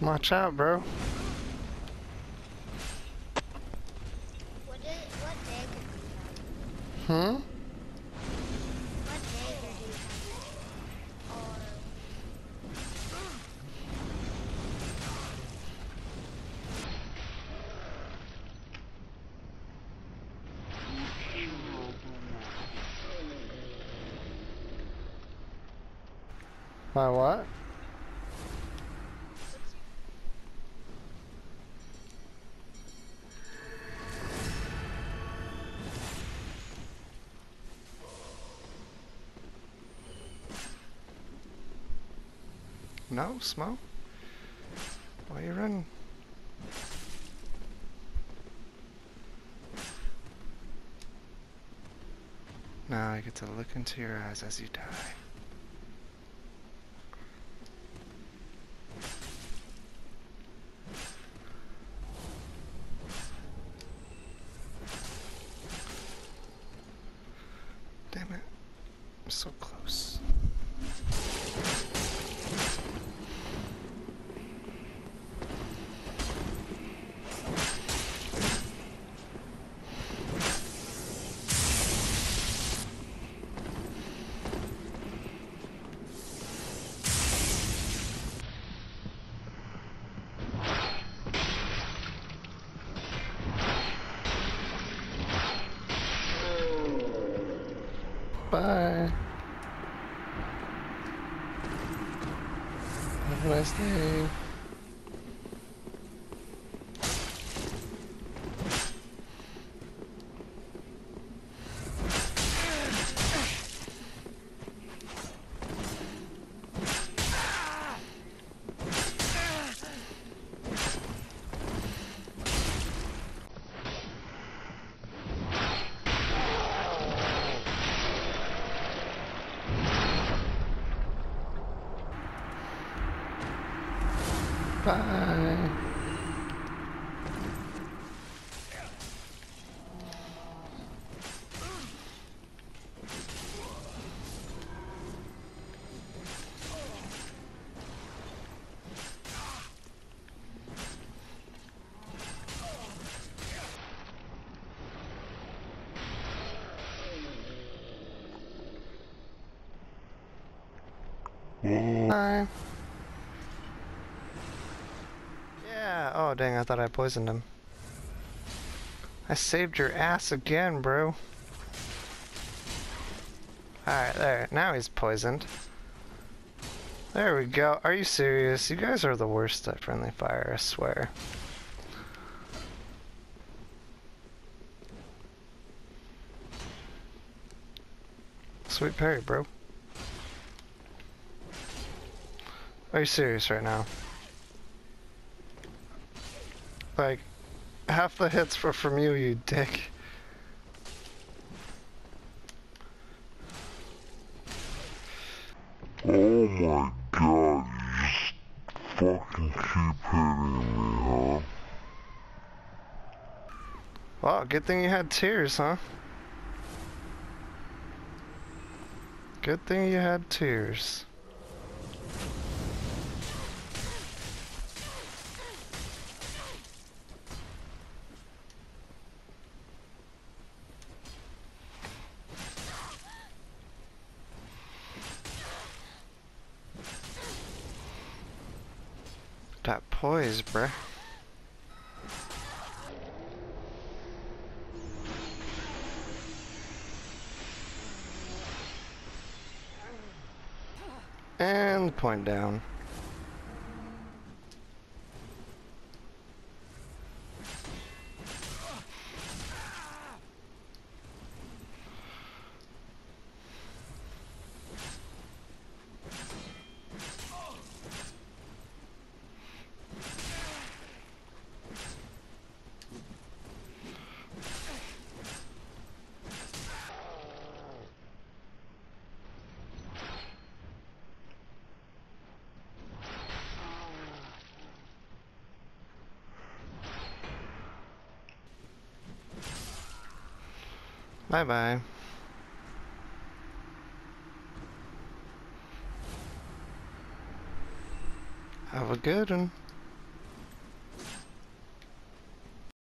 Watch out, bro. What, what dagger do you have? Hmm? What dagger do you have? Or... My what? No, Smo? Why you running? Now I get to look into your eyes as you die. Damn it. I'm so close. Bye. Have a nice day. Bye. Bye. Oh dang, I thought I poisoned him. I saved your ass again, bro. Alright, there. Now he's poisoned. There we go. Are you serious? You guys are the worst at friendly fire, I swear. Sweet parry, bro. Are you serious right now? Like, half the hits were from you, you dick. Oh my god, you just fucking keep hitting me, huh? Well, good thing you had tears, huh? Good thing you had tears. That poise, bruh. And point down. Bye bye. Have a good one.